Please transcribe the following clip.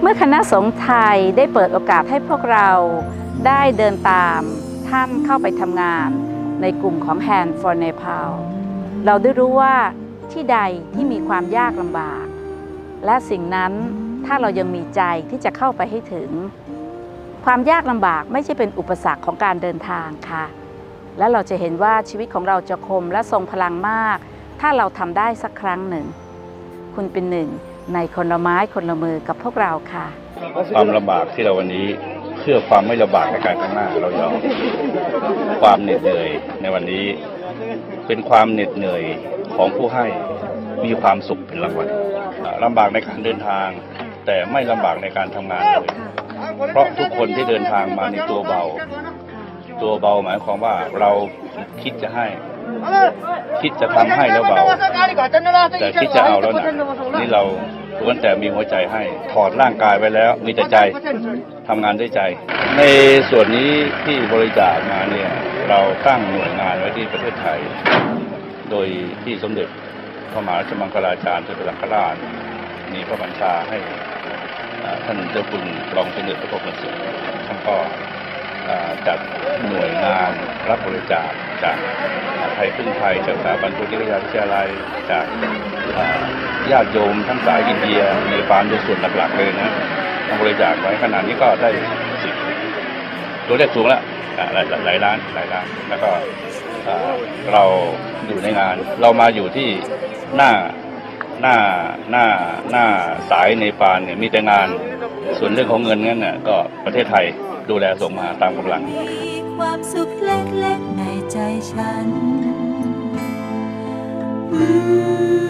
เมื่อคณะสงฆ์ไทยได้เปิดโอกาสให้พวกเราได้เดินตามท่านเข้าไปทำงานในกลุ่มของ Hand for Nepal เราได้รู้ว่าที่ใดที่มีความยากลำบาก และสิ่งนั้นถ้าเรายังมีใจที่จะเข้าไปให้ถึง ความยากลำบากไม่ใช่เป็นอุปสรรคของการเดินทางค่ะ และเราจะเห็นว่าชีวิตของเราจะคมและทรงพลังมาก ถ้าเราทำได้สักครั้งหนึ่ง คุณเป็นหนึ่ง ในคนละไม้คนละมือกับพวกเราค่ะ ความลำบากที่เราวันนี้เพื่อความไม่ลำบากในการข้างหน้าเรายอมความเหน็ดเหนื่อยในวันนี้ เป็นความเหน็ดเหนื่อยของผู้ให้มีความสุขเป็นรางวัลลำบากในการเดินทาง แต่ไม่ลำบากในการทำงานเลยเพราะทุกคนที่เดินทางมาในตัวเบา ตัวเบาหมายความว่าเราคิดจะให้ คิดจะทำให้แล้วเบาแต่คิดจะเอาแล้วหนะ นี่เราล้วนแต่มีหัวใจให้ถอดร่างกายไปแล้ว มีแต่ใจทำงานด้วยใจ ในส่วนนี้ที่บริจาคมาเนี่ยเราตั้งหน่วยงานไว้ที่ประเทศไทย โดยที่สมเด็จพระมหาราชมังคลาจารย์สมเด็จพระสังฆราชมีพระบัญชาให้ท่านเจ้าคุณรองสมเด็จพระพุทธสุท่านก็ อ่าจัดหน่วยงานรับบริจาคจากไทยพึ่งไทยจากสถาบันพุทธวิทยาวิทยาลัยจากญาติโยมทั้งสายอินเดียมีฟาร์มโดยส่วนหลักๆเลยนะทำบริจาคไว้ขนาดนี้ก็ได้สิบตัวเลขสูงแล้วหลายหลายล้านหลายล้านแล้วก็เราอยู่ในงาน เรามาอยู่ที่หน้าหน้าหน้าหน้าสายในปานเนี่ยมีแต่งาน ส่วนเรื่องของเงินนั้นน่ะก็ประเทศไทย ดูแลส่งมาตามกำลัง มีความสุขเล็กๆในใจฉันอืม